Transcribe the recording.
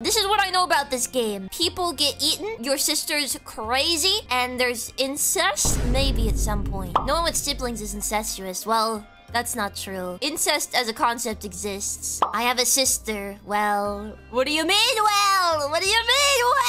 This is what I know about this game. People get eaten, your sister's crazy, and there's incest? Maybe at some point. No one with siblings is incestuous. Well, that's not true. Incest as a concept exists. I have a sister. Well, what do you mean, well? What do you mean, well?